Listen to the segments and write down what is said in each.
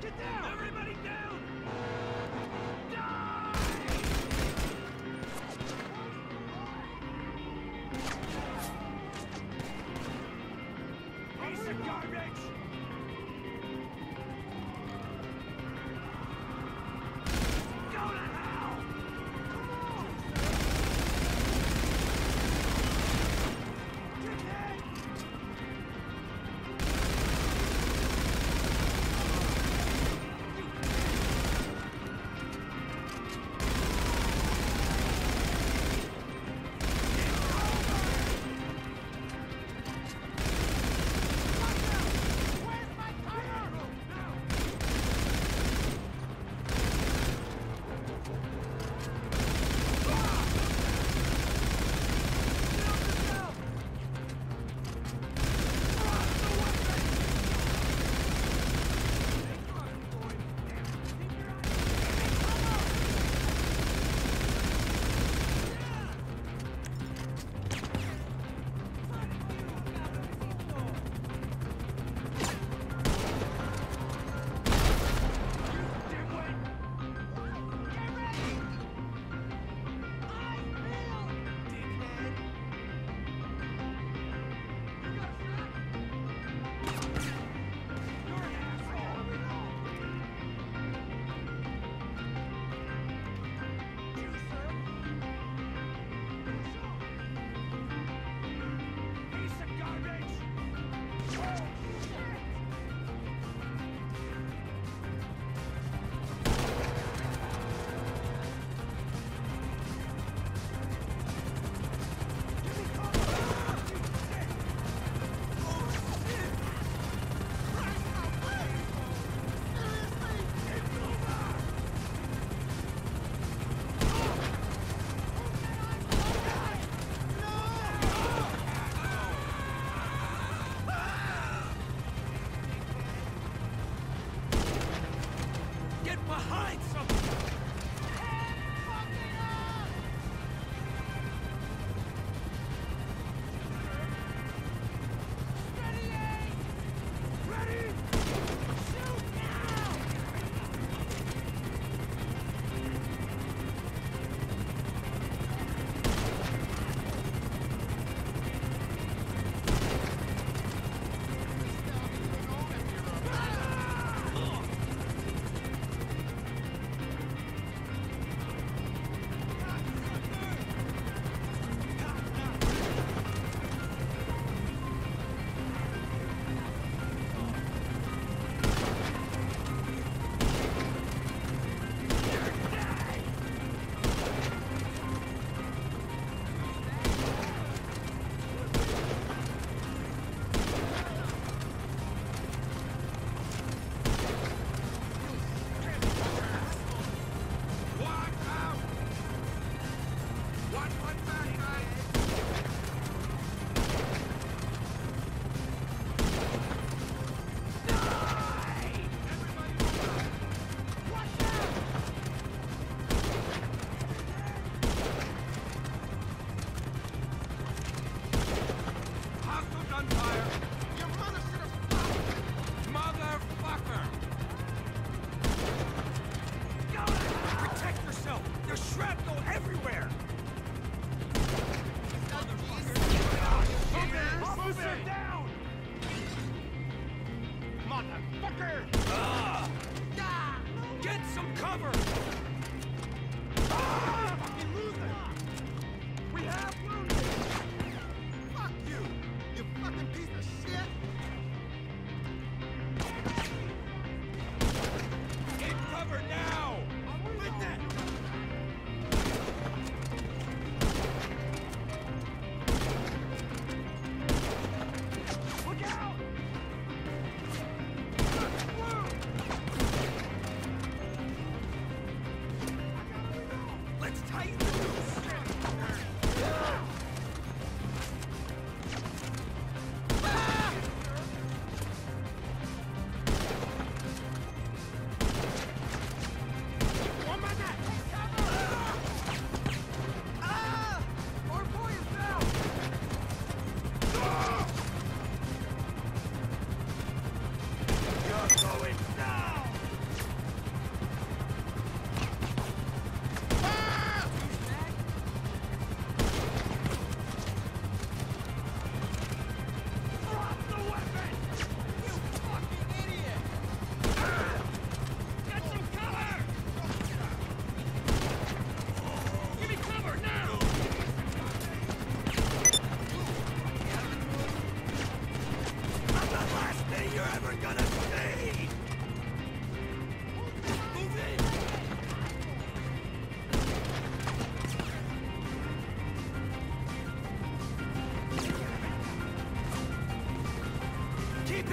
Get down! Everybody down!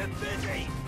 Him busy!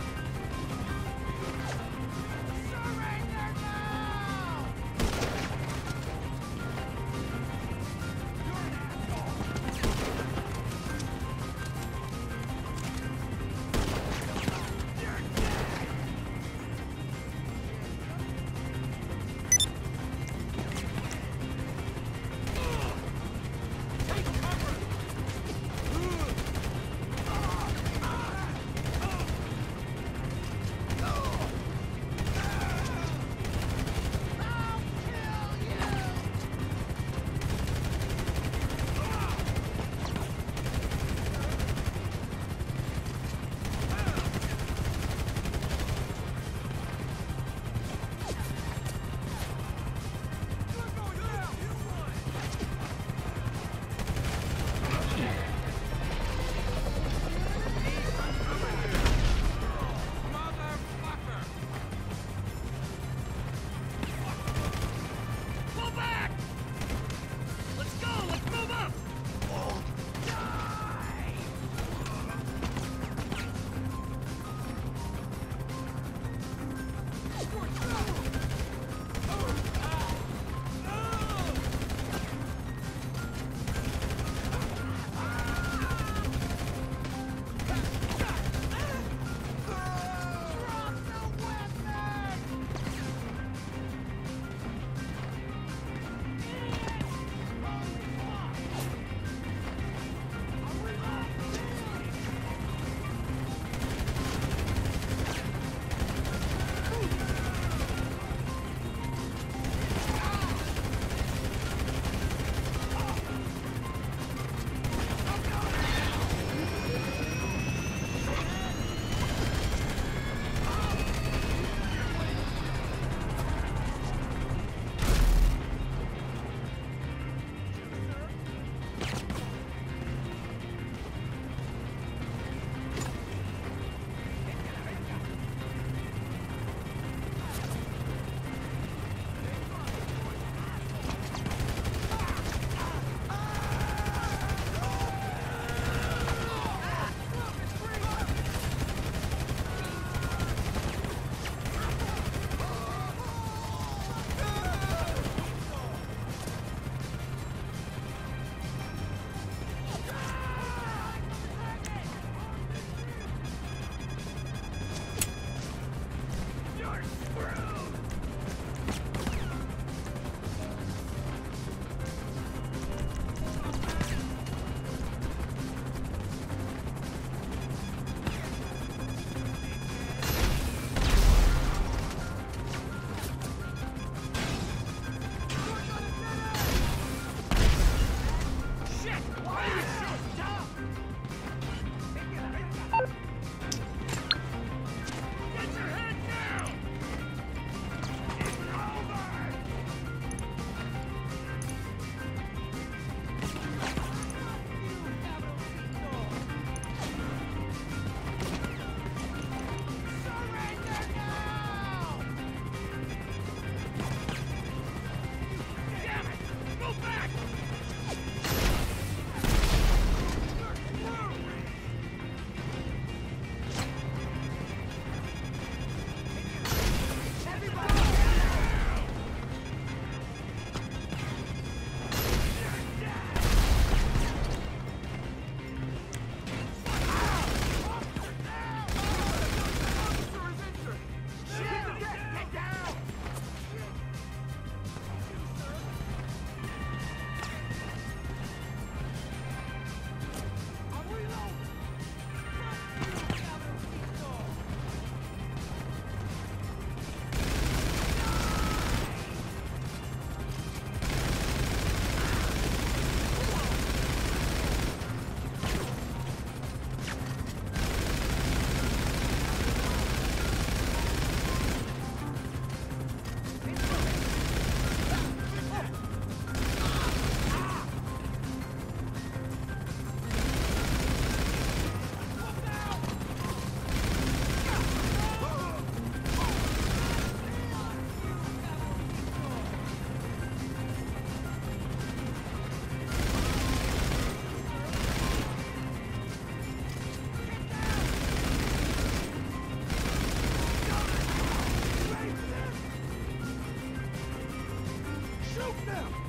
Now!